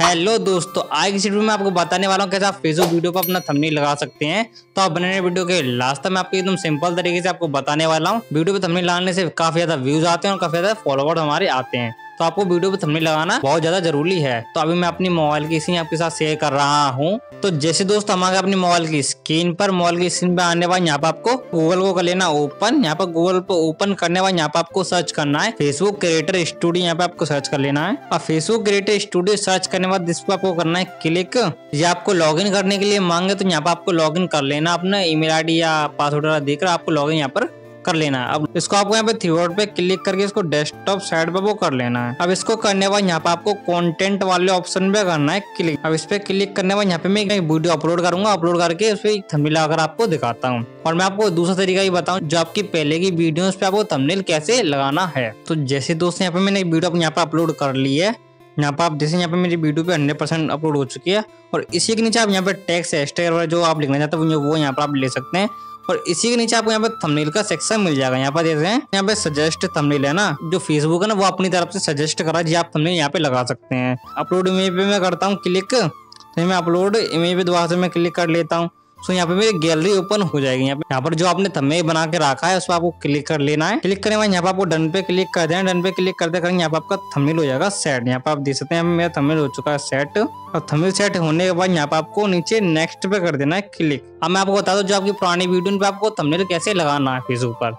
Hello दोस्तों, आज की वीडियो में आपको बताने वाला हूँ कैसे आप फेसबुक वीडियो पर अपना थंबनेल लगा सकते हैं। तो आप बने वीडियो के लास्ट में आपको एकदम सिंपल तरीके से आपको बताने वाला हूँ। वीडियो पे थंबनेल लगाने से काफ़ी ज़्यादा व्यूज़ आते हैं और काफ़ी ज़्यादा फॉलोवर हमारे आते हैं। तो आपको वीडियो पे थंबनेल लगाना बहुत ज़्यादा ज़रूरी है। तो अभी मैं अपनी मोबाइल की स्क्रीन आपके साथ शेयर कर रहा हूँ। तो जैसे दोस्त हमारे अपनी मोबाइल की स्क्रीन पर मॉल की स्क्रीन पर आने बाद यहाँ पर आपको गूगल को कर लेना ओपन यहाँ पर गूगल पर ओपन करने बाद यहाँ पर आपको सर्च करना है। फेसबुक क्रिएटर स्टूडियो यहाँ पे आपको सर्च कर लेना है। और फेसबुक क्रिएटर स्टूडियो सर्च करने बाद इस पर आपको करना है क्लिक ये आपको लॉगिन करने के लिए मांगे तो यहाँ पर आपको लॉगिन कर लेना। अपना ईमेल आईडी या पासवर्ड देकर आपको लॉगिन यहाँ पर कर लेना है। अब इसको आपको यहाँ पे थ्री पे क्लिक करके इसको डेस्कटॉप साइड पे वो कर लेना है। अब इसको करने बाद यहाँ पे आपको कंटेंट वाले ऑप्शन पे करना है क्लिक अब इस पे क्लिक करने बाद यहाँ पे मैं एक वीडियो अपलोड करूँगा। अपलोड करके उस पर थंबनेल लगाकर आपको दिखाता हूँ। और मैं आपको दूसरा तरीका ही बताऊँ, जो आपकी पहले की वीडियो पे आपको थंबनेल कैसे लगाना है। तो जैसे दोस्तों यहाँ पे मैंने वीडियो यहाँ पे अपलोड कर ली है। यहाँ पे आप जैसे यहाँ पे मेरी वीडियो पे हंड्रेड परसेंट अपलोड हो चुकी है और इसी के नीचे आप यहाँ पे टैक्स एक्स्ट्रा जो आप लिखना चाहते हैं, वो यहाँ पर आप ले सकते हैं। और इसी के नीचे आपको यहाँ पे थंबनेल का सेक्शन मिल जाएगा। यहाँ पर देख रहे हैं, यहाँ पे सजेस्ट थंबनेल है ना, जो फेसबुक है ना, वो अपनी तरफ़ से सजेस्ट करा जी, आप थंबनेल यहाँ पे लगा सकते हैं। अपलोड इमेज पे मैं करता हूँ क्लिक तो मैं अपलोड इमेज पे दोबारा से मैं क्लिक कर लेता हूँ। सो यहाँ पे मेरी गैलरी ओपन हो जाएगी। यहाँ पे यहाँ पर जो आपने थंबनेल बना के रखा है उस पर आपको क्लिक कर लेना है। क्लिक करने बाद यहाँ पे आपको डन पे क्लिक कर देना डन पे क्लिक करते करेंगे यहाँ पे आपका थंबनेल हो जाएगा सेट यहाँ पे आप देख सकते हैं, मेरा थंबनेल हो चुका है सेट और थंबनेल सेट होने के बाद यहाँ पे आपको नीचे नेक्स्ट पे कर देना है क्लिक अब मैं आपको बता दूँ, जो आपकी पुरानी वीडियो पे आपको थंबनेल कैसे लगाना है फेसबुक पर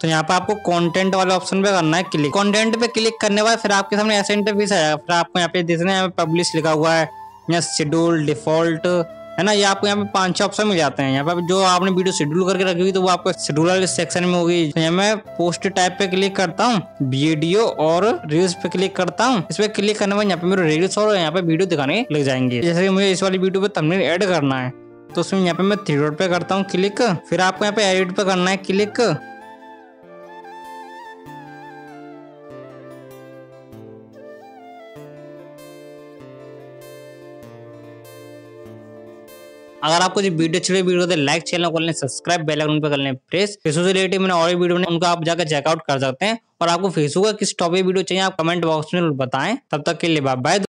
तो यहाँ पे आपको कंटेंट वाले ऑप्शन पे करना है क्लिक कंटेंट पे क्लिक करने बाद फिर आपके सामने ऐसे इंटरफेस आएगा। फिर आपको यहाँ पे देखना है पब्लिश लिखा हुआ है, यहाँ शेड्यूल डिफ़ॉल्ट है ना? ये आपको यहाँ पे पाँच छह ऑप्शन मिल जाते हैं। यहाँ पे जो आपने वीडियो शेड्यूल करके रखी हुई तो वो आपको वाले सेक्शन में होगी। तो यहाँ मैं पोस्ट टाइप पे क्लिक करता हूँ वीडियो और रील्स पे क्लिक करता हूँ। इस पे क्लिक करने बाद यहाँ पे मेरे रील्स और यहाँ पे वीडियो दिखाने लग जाएँगे। जैसे कि मुझे इस वाली वीडियो पे थंबनेल एड करना है तो उसमें यहाँ पे मैं थ्री डॉट पे करता हूँ क्लिक फिर आपको यहाँ पे एडिट पे करना है क्लिक अगर आपको जो वीडियो, अच्छी वीडियो तो लाइक चैनल को लें सब्सक्राइब बेल आइकन पे कर लें प्रेस फेसबुक से रिलेटेड मैंने और वीडियो बनाए उनका आप जाकर चेकआउट कर सकते हैं। और आपको फेसबुक का किस टॉपिक वीडियो चाहिए, आप कमेंट बॉक्स में बताएँ। तब तक के लिए बाय